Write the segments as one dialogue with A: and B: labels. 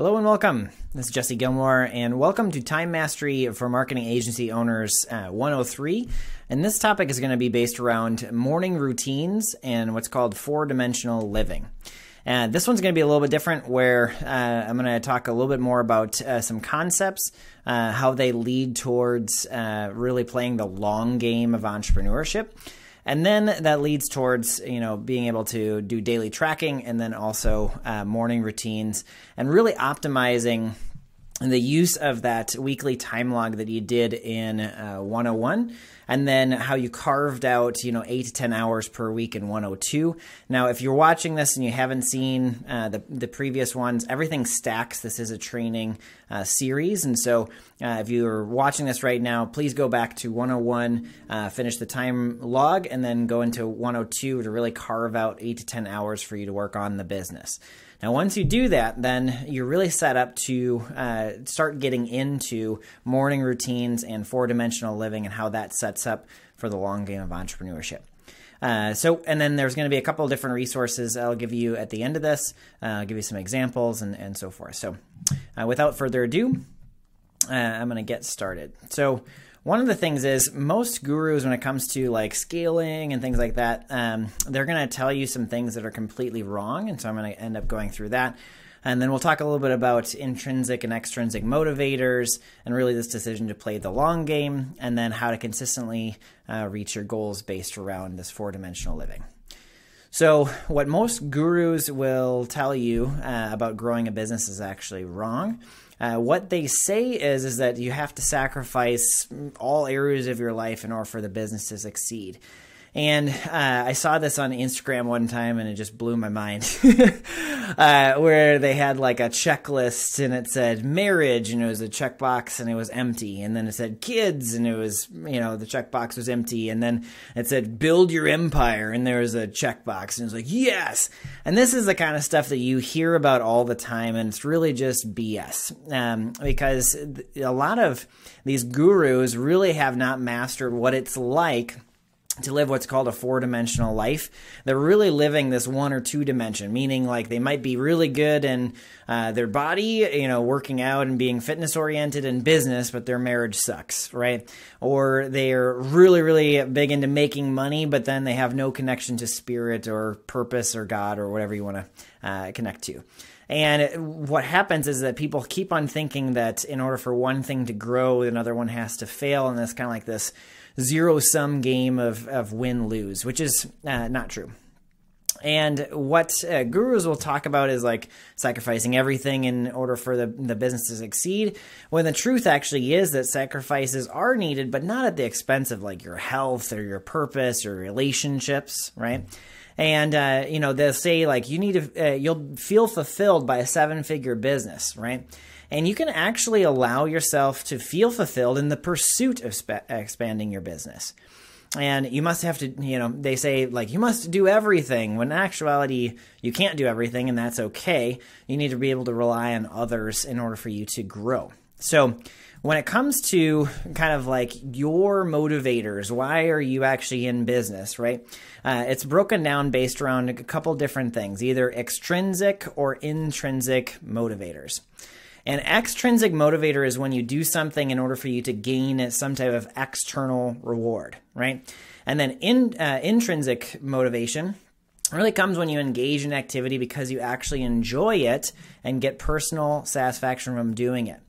A: Hello and welcome. This is Jesse Gilmore, and welcome to Time Mastery for Marketing Agency Owners uh, 103. And this topic is going to be based around morning routines and what's called four dimensional living. And uh, this one's going to be a little bit different, where uh, I'm going to talk a little bit more about uh, some concepts, uh, how they lead towards uh, really playing the long game of entrepreneurship and then that leads towards you know being able to do daily tracking and then also uh, morning routines and really optimizing the use of that weekly time log that you did in uh, 101 and then how you carved out you know 8 to 10 hours per week in 102 now if you're watching this and you haven't seen uh, the, the previous ones everything stacks. This is a training uh, series. And so uh, if you're watching this right now please go back to 101 uh, finish the time log and then go into 102 to really carve out 8 to 10 hours for you to work on the business now, once you do that, then you're really set up to uh, start getting into morning routines and four dimensional living and how that sets up for the long game of entrepreneurship. Uh, so, and then there's going to be a couple of different resources I'll give you at the end of this. Uh, I'll give you some examples and, and so forth. So, uh, without further ado, uh, I'm going to get started. So, one of the things is most gurus, when it comes to like scaling and things like that, um, they're going to tell you some things that are completely wrong. And so I'm going to end up going through that. And then we'll talk a little bit about intrinsic and extrinsic motivators and really this decision to play the long game and then how to consistently uh, reach your goals based around this four dimensional living. So, what most gurus will tell you uh, about growing a business is actually wrong. Uh, what they say is is that you have to sacrifice all areas of your life in order for the business to succeed. And uh, I saw this on Instagram one time and it just blew my mind. uh, where they had like a checklist and it said marriage and it was a checkbox and it was empty. And then it said kids and it was, you know, the checkbox was empty. And then it said build your empire and there was a checkbox and it was like, yes. And this is the kind of stuff that you hear about all the time and it's really just BS. Um, because a lot of these gurus really have not mastered what it's like to live what's called a four dimensional life. They're really living this one or two dimension, meaning like they might be really good in uh, their body, you know, working out and being fitness oriented in business, but their marriage sucks, right? Or they're really, really big into making money, but then they have no connection to spirit or purpose or God or whatever you want to uh, connect to. And what happens is that people keep on thinking that in order for one thing to grow, another one has to fail, and it's kind of like this zero sum game of, of win lose, which is uh, not true. And what uh, gurus will talk about is like sacrificing everything in order for the, the business to succeed. When the truth actually is that sacrifices are needed, but not at the expense of like your health or your purpose or relationships, right? And uh, you know they'll say like you need to uh, you'll feel fulfilled by a seven figure business, right? and you can actually allow yourself to feel fulfilled in the pursuit of expanding your business. And you must have to, you know, they say like you must do everything when in actuality you can't do everything and that's okay. You need to be able to rely on others in order for you to grow. So, when it comes to kind of like your motivators, why are you actually in business, right? Uh, it's broken down based around a couple different things, either extrinsic or intrinsic motivators. An extrinsic motivator is when you do something in order for you to gain some type of external reward, right? And then in, uh, intrinsic motivation really comes when you engage in activity because you actually enjoy it and get personal satisfaction from doing it.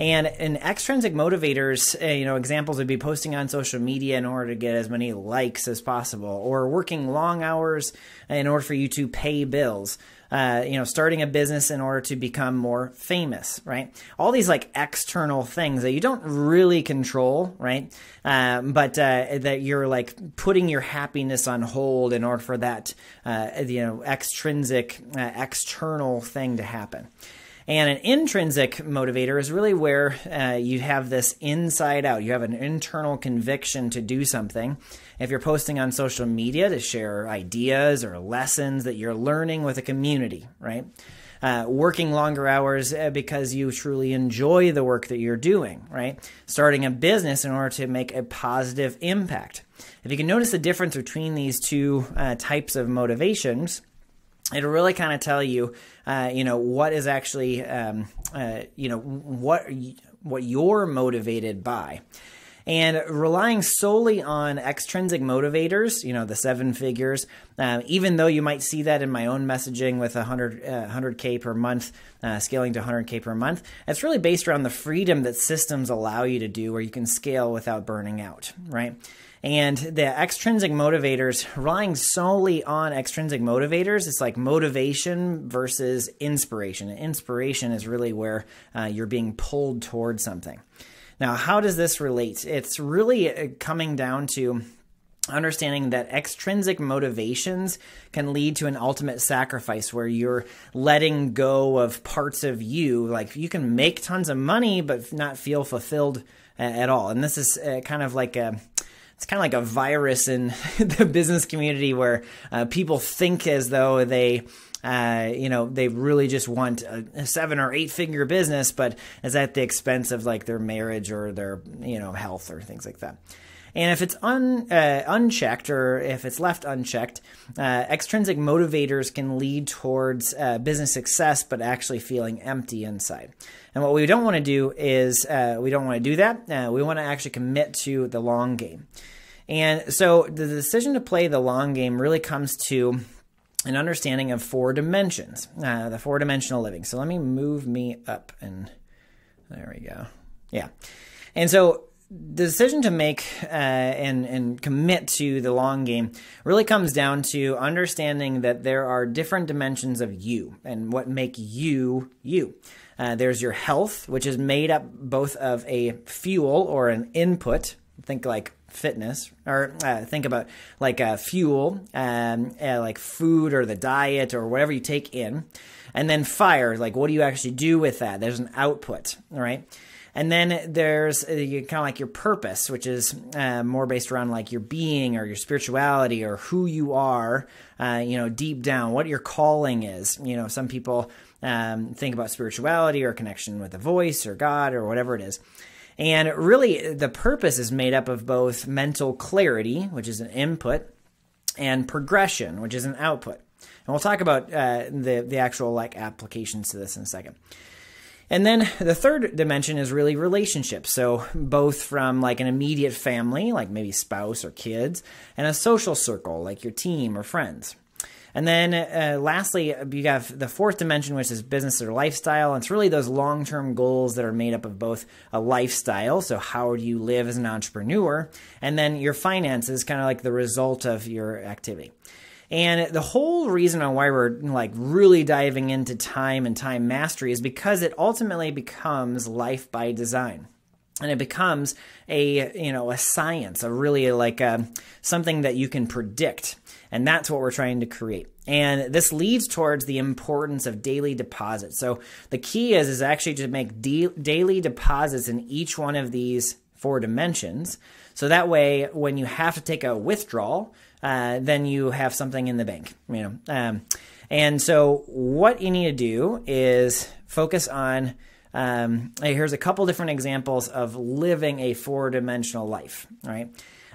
A: And in extrinsic motivators, uh, you know, examples would be posting on social media in order to get as many likes as possible, or working long hours in order for you to pay bills, uh, you know, starting a business in order to become more famous, right? All these like external things that you don't really control, right? Um, but uh, that you're like putting your happiness on hold in order for that, uh, you know, extrinsic, uh, external thing to happen. And an intrinsic motivator is really where uh, you have this inside out. You have an internal conviction to do something. If you're posting on social media to share ideas or lessons that you're learning with a community, right? Uh, working longer hours uh, because you truly enjoy the work that you're doing, right? Starting a business in order to make a positive impact. If you can notice the difference between these two uh, types of motivations, it'll really kind of tell you, uh, you know, what is actually, um, uh, you know, what what you're motivated by. And relying solely on extrinsic motivators, you know, the seven figures, uh, even though you might see that in my own messaging with 100, uh, 100K per month, uh, scaling to 100K per month, it's really based around the freedom that systems allow you to do where you can scale without burning out, right? And the extrinsic motivators, relying solely on extrinsic motivators, it's like motivation versus inspiration. Inspiration is really where uh, you're being pulled towards something. Now, how does this relate? It's really uh, coming down to understanding that extrinsic motivations can lead to an ultimate sacrifice where you're letting go of parts of you like you can make tons of money but not feel fulfilled at all and this is uh, kind of like a it's kind of like a virus in the business community where uh, people think as though they uh, you know, they really just want a, seven or eight figure business, but is at the expense of like their marriage or their, you know, health or things like that. And if it's un, uh, unchecked or if it's left unchecked, uh, extrinsic motivators can lead towards uh, business success, but actually feeling empty inside. And what we don't want to do is uh, we don't want to do that. Uh, we want to actually commit to the long game. And so the decision to play the long game really comes to an understanding of four dimensions, uh, the four dimensional living. So let me move me up and there we go. Yeah. And so the decision to make uh, and and commit to the long game really comes down to understanding that there are different dimensions of you and what make you you. Uh, there's your health, which is made up both of a fuel or an input. Think like fitness or uh, think about like uh, fuel um, uh, like food or the diet or whatever you take in and then fire like what do you actually do with that there's an output all right and then there's uh, kind of like your purpose which is uh, more based around like your being or your spirituality or who you are uh, you know deep down what your calling is you know some people um, think about spirituality or connection with the voice or god or whatever it is and really, the purpose is made up of both mental clarity, which is an input, and progression, which is an output. And we'll talk about uh, the the actual like applications to this in a second. And then the third dimension is really relationships. So both from like an immediate family, like maybe spouse or kids, and a social circle, like your team or friends. And then uh, lastly, you have the fourth dimension, which is business or lifestyle. And it's really those long term goals that are made up of both a lifestyle, so how do you live as an entrepreneur, and then your finances, kind of like the result of your activity. And the whole reason on why we're like really diving into time and time mastery is because it ultimately becomes life by design. And it becomes a you know a science a really like a, um, something that you can predict. And that's what we're trying to create. And this leads towards the importance of daily deposits. So the key is is actually to make de- daily deposits in each one of these four dimensions. So that way when you have to take a withdrawal uh, then you have something in the bank you know um, and so what you need to do is focus on um, here's a couple different examples of living a four dimensional life, right?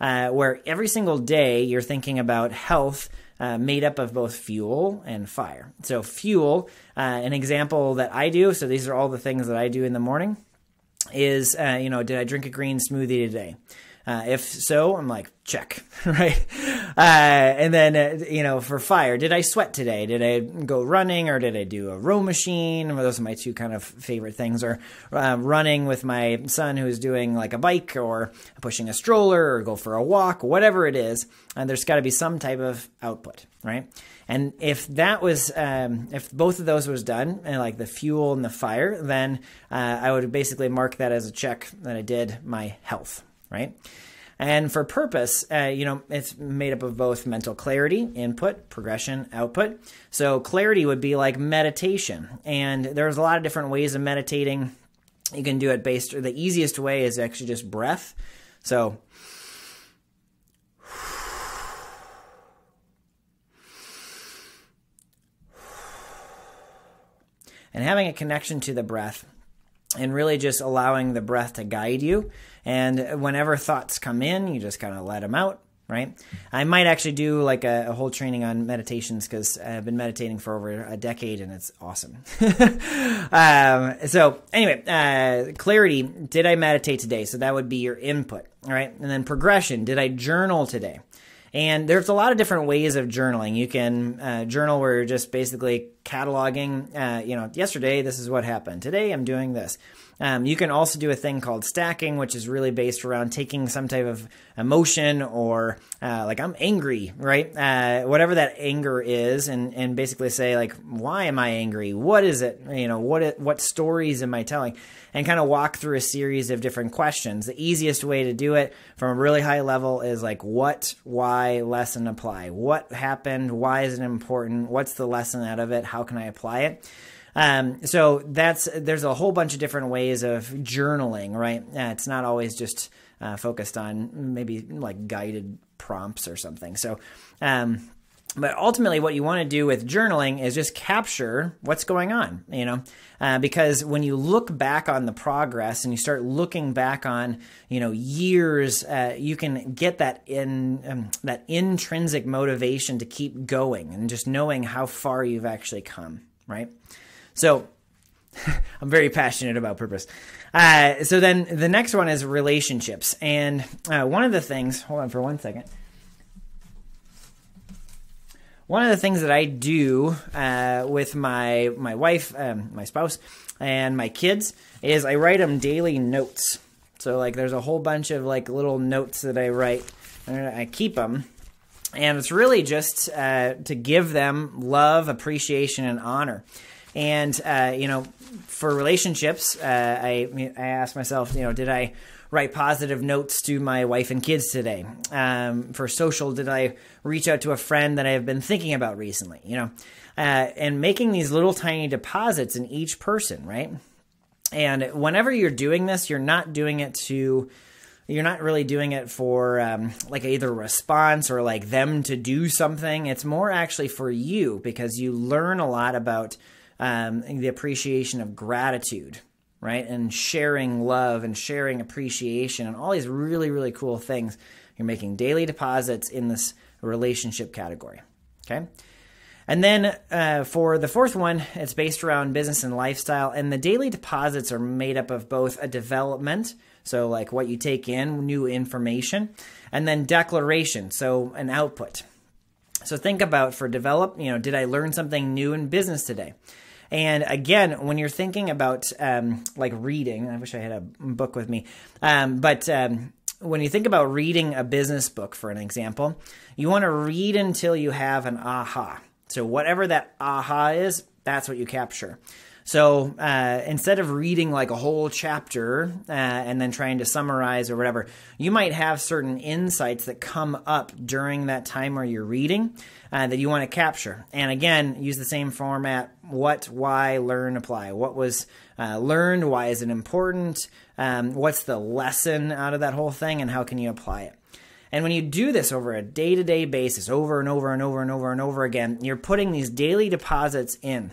A: Uh, where every single day you're thinking about health uh, made up of both fuel and fire. So, fuel, uh, an example that I do, so these are all the things that I do in the morning, is, uh, you know, did I drink a green smoothie today? Uh, if so, I'm like, check, right? Uh, and then, uh, you know, for fire, did I sweat today? Did I go running or did I do a row machine? Those are my two kind of favorite things. Or uh, running with my son who's doing like a bike or pushing a stroller or go for a walk, whatever it is. And there's got to be some type of output, right? And if that was, um, if both of those was done, and like the fuel and the fire, then uh, I would basically mark that as a check that I did my health, right? And for purpose, uh, you know, it's made up of both mental clarity, input, progression, output. So clarity would be like meditation. And there's a lot of different ways of meditating. You can do it based, the easiest way is actually just breath. So, and having a connection to the breath and really just allowing the breath to guide you. And whenever thoughts come in, you just kind of let them out, right? I might actually do like a, a whole training on meditations because I've been meditating for over a decade and it's awesome. um, so anyway, uh, clarity. Did I meditate today? So that would be your input, all right? And then progression. Did I journal today? And there's a lot of different ways of journaling. You can uh, journal where you're just basically cataloging, uh, you know, yesterday this is what happened. Today I'm doing this. Um, you can also do a thing called stacking, which is really based around taking some type of emotion or uh, like I'm angry, right? Uh, whatever that anger is, and and basically say like, why am I angry? What is it? You know, what what stories am I telling? And kind of walk through a series of different questions. The easiest way to do it from a really high level is like, what, why, lesson, apply. What happened? Why is it important? What's the lesson out of it? How can I apply it? Um, so that's there's a whole bunch of different ways of journaling, right? Uh, it's not always just uh, focused on maybe like guided prompts or something. So, um, but ultimately, what you want to do with journaling is just capture what's going on, you know, uh, because when you look back on the progress and you start looking back on, you know, years, uh, you can get that in um, that intrinsic motivation to keep going and just knowing how far you've actually come, right? So I'm very passionate about purpose. Uh, so then the next one is relationships. And uh, one of the things, hold on for one second. One of the things that I do uh, with my my wife, um, my spouse, and my kids is I write them daily notes. So like, there's a whole bunch of like little notes that I write, and I keep them. And it's really just uh, to give them love, appreciation, and honor. And uh, you know, for relationships, uh, I I asked myself, you know, did I write positive notes to my wife and kids today? Um, for social, did I reach out to a friend that I have been thinking about recently? You know, uh, and making these little tiny deposits in each person, right? And whenever you're doing this, you're not doing it to you're not really doing it for um, like either response or like them to do something. It's more actually for you because you learn a lot about um, the appreciation of gratitude, right? And sharing love and sharing appreciation and all these really, really cool things. You're making daily deposits in this relationship category, okay? And then uh, for the fourth one, it's based around business and lifestyle. And the daily deposits are made up of both a development, so like what you take in, new information, and then declaration, so an output. So think about for develop, you know, did I learn something new in business today? And again, when you're thinking about um, like reading, I wish I had a book with me, um, but um, when you think about reading a business book, for an example, you want to read until you have an aha. So whatever that aha is, that's what you capture. So uh, instead of reading like a whole chapter uh, and then trying to summarize or whatever, you might have certain insights that come up during that time where you're reading uh, that you want to capture. And again, use the same format what, why, learn, apply. What was uh, learned? Why is it important? Um, what's the lesson out of that whole thing? And how can you apply it? And when you do this over a day to day basis, over and over and over and over and over again, you're putting these daily deposits in.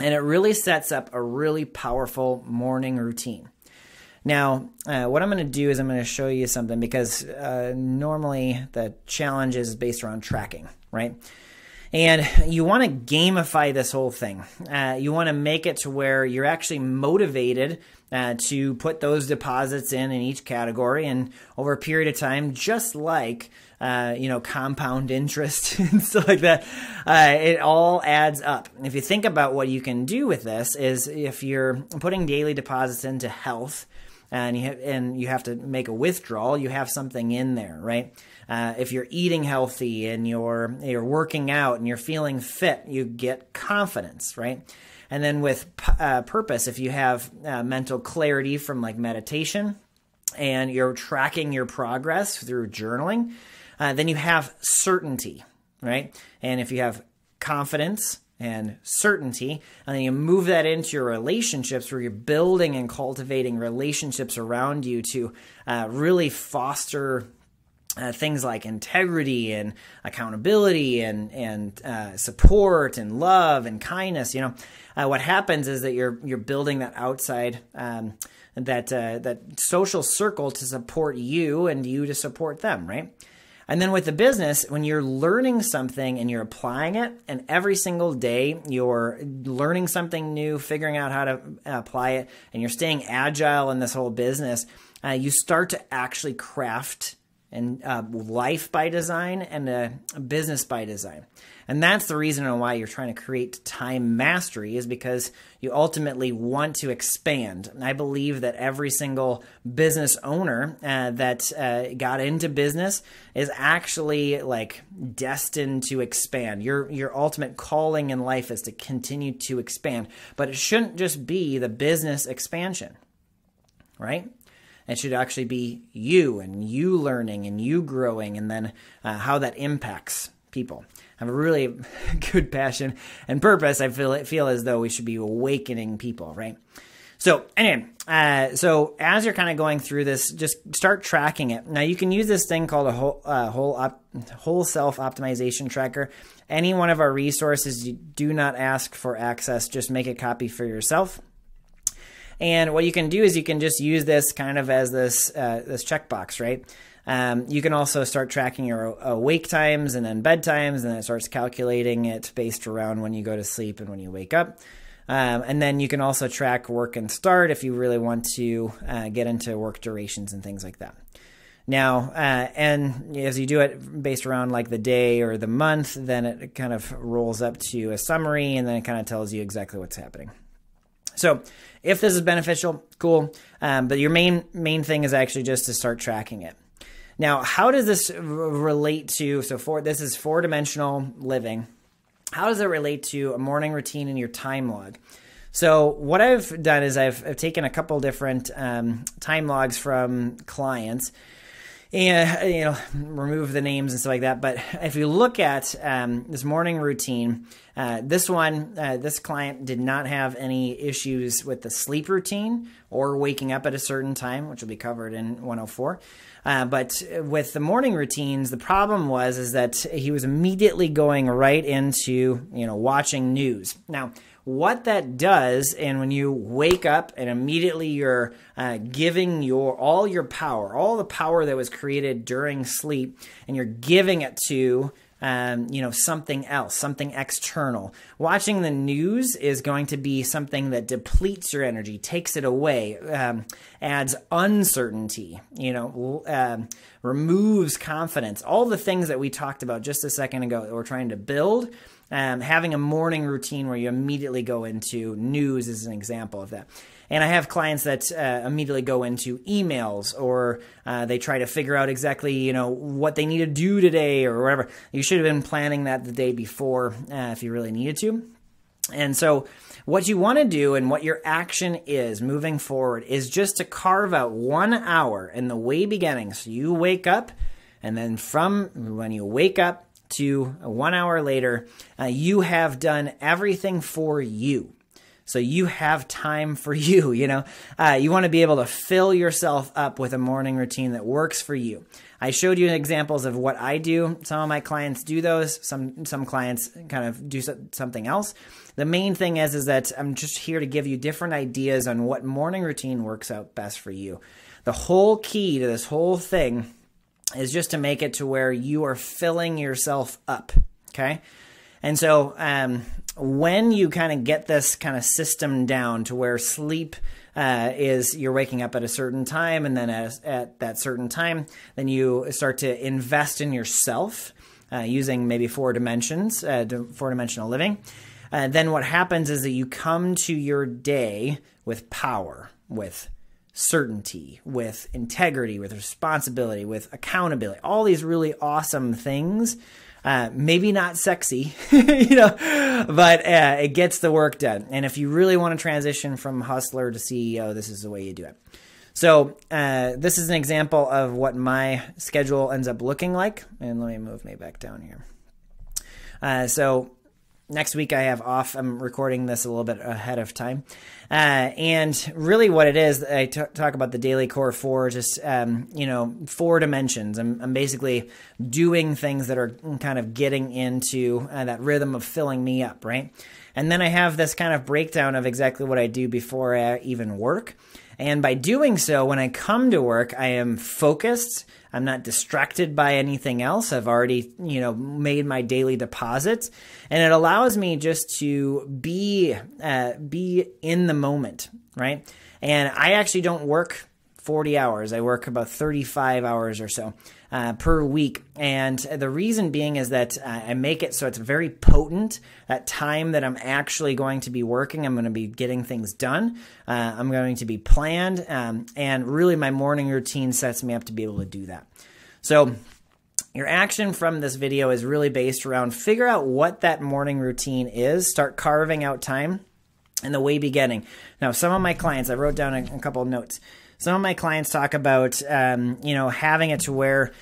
A: And it really sets up a really powerful morning routine. Now, uh, what I'm going to do is I'm going to show you something because uh, normally the challenge is based around tracking, right? And you want to gamify this whole thing. Uh, you want to make it to where you're actually motivated uh, to put those deposits in in each category, and over a period of time, just like uh, you know compound interest and stuff like that, uh, it all adds up. If you think about what you can do with this, is if you're putting daily deposits into health and you have, and you have to make a withdrawal, you have something in there, right? Uh, if you're eating healthy and you're you're working out and you're feeling fit, you get confidence, right? And then with uh, purpose, if you have uh, mental clarity from like meditation and you're tracking your progress through journaling, uh, then you have certainty, right? And if you have confidence and certainty, and then you move that into your relationships where you're building and cultivating relationships around you to uh, really foster uh, things like integrity and accountability and and uh, support and love and kindness. You know, uh, what happens is that you're you're building that outside um, that uh, that social circle to support you and you to support them, right? And then with the business, when you're learning something and you're applying it, and every single day you're learning something new, figuring out how to apply it, and you're staying agile in this whole business, uh, you start to actually craft and uh, life by design and a business by design. And that's the reason why you're trying to create time mastery is because you ultimately want to expand. And I believe that every single business owner uh, that uh, got into business is actually like destined to expand. Your your ultimate calling in life is to continue to expand, but it shouldn't just be the business expansion, right? It should actually be you and you learning and you growing, and then uh, how that impacts people. I have a really good passion and purpose. I feel feel as though we should be awakening people, right? So anyway, uh, so as you're kind of going through this, just start tracking it. Now you can use this thing called a whole uh, whole op, whole self optimization tracker. Any one of our resources, you do not ask for access. Just make a copy for yourself. And what you can do is you can just use this kind of as this uh, this checkbox, right? Um, you can also start tracking your awake times and then bedtimes, and then it starts calculating it based around when you go to sleep and when you wake up. Um, and then you can also track work and start if you really want to uh, get into work durations and things like that. Now, uh, and as you do it based around like the day or the month, then it kind of rolls up to a summary and then it kind of tells you exactly what's happening. So, if this is beneficial, cool. Um, but your main main thing is actually just to start tracking it. Now, how does this relate to? So, for this is four dimensional living. How does it relate to a morning routine in your time log? So, what I've done is I've, I've taken a couple different um, time logs from clients and you know remove the names and stuff like that. But if you look at um, this morning routine, uh, this one, uh, this client did not have any issues with the sleep routine or waking up at a certain time, which will be covered in 104. Uh, but with the morning routines, the problem was is that he was immediately going right into you know watching news. Now, what that does, and when you wake up and immediately you're uh, giving your all your power, all the power that was created during sleep, and you're giving it to um, you know, something else, something external. Watching the news is going to be something that depletes your energy, takes it away, um, adds uncertainty, you know, um, removes confidence. All the things that we talked about just a second ago that we're trying to build. Um, having a morning routine where you immediately go into news is an example of that. And I have clients that uh, immediately go into emails or uh, they try to figure out exactly, you know, what they need to do today or whatever. You should have been planning that the day before uh, if you really needed to. And so, what you want to do and what your action is moving forward is just to carve out one hour in the way beginning. So, you wake up, and then from when you wake up to one hour later, uh, you have done everything for you. So you have time for you, you know. Uh, you want to be able to fill yourself up with a morning routine that works for you. I showed you examples of what I do. Some of my clients do those. Some some clients kind of do something else. The main thing is is that I'm just here to give you different ideas on what morning routine works out best for you. The whole key to this whole thing is just to make it to where you are filling yourself up. Okay. And so um, when you kind of get this kind of system down to where sleep uh, is you're waking up at a certain time, and then as, at that certain time, then you start to invest in yourself uh, using maybe four dimensions, uh, four dimensional living. Uh, then what happens is that you come to your day with power, with certainty, with integrity, with responsibility, with accountability, all these really awesome things uh, maybe not sexy, you know, but uh, it gets the work done. And if you really want to transition from hustler to CEO, this is the way you do it. So uh, this is an example of what my schedule ends up looking like. And let me move me back down here. Uh, so next week I have off. I'm recording this a little bit ahead of time. Uh, and really, what it is, I t- talk about the daily core four, just, um, you know, four dimensions. I'm, I'm, basically doing things that are kind of getting into uh, that rhythm of filling me up, right? And then I have this kind of breakdown of exactly what I do before I even work. And by doing so, when I come to work, I am focused. I'm not distracted by anything else. I've already, you know, made my daily deposits, and it allows me just to be uh, be in the moment, right? And I actually don't work 40 hours. I work about 35 hours or so uh, per week. And the reason being is that uh, I make it so it's very potent. That time that I'm actually going to be working, I'm going to be getting things done. Uh, I'm going to be planned. Um, and really, my morning routine sets me up to be able to do that. So, your action from this video is really based around figure out what that morning routine is, start carving out time in the way beginning. Now, some of my clients, I wrote down a, a couple of notes some of my clients talk about, um, you know, having it to where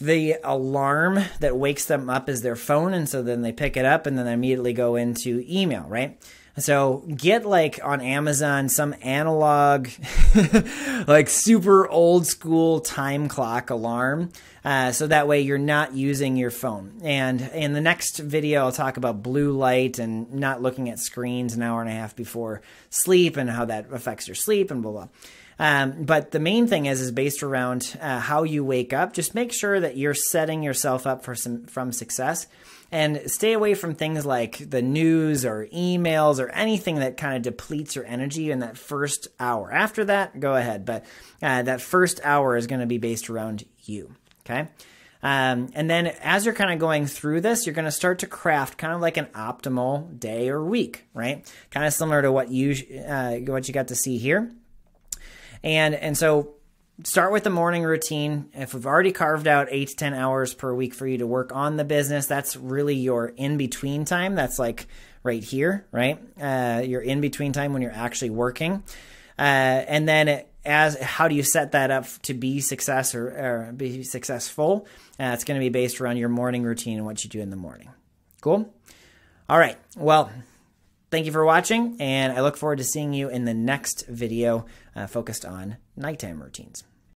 A: the alarm that wakes them up is their phone, and so then they pick it up and then they immediately go into email, right? So get like on Amazon some analog, like super old school time clock alarm. Uh, so that way you're not using your phone. And in the next video, I'll talk about blue light and not looking at screens an hour and a half before sleep and how that affects your sleep and blah, blah. Um, but the main thing is is based around uh, how you wake up. Just make sure that you're setting yourself up for some from success, and stay away from things like the news or emails or anything that kind of depletes your energy in that first hour. After that, go ahead, but uh, that first hour is going to be based around you. Okay. Um, and then as you're kind of going through this, you're going to start to craft kind of like an optimal day or week, right? Kind of similar to what you uh, what you got to see here. And and so start with the morning routine. If we've already carved out eight to 10 hours per week for you to work on the business, that's really your in between time. That's like right here, right? Uh, your in between time when you're actually working. Uh, and then as how do you set that up to be success or, or be successful? Uh, it's going to be based around your morning routine and what you do in the morning. Cool. All right. Well, Thank you for watching, and I look forward to seeing you in the next video uh, focused on nighttime routines.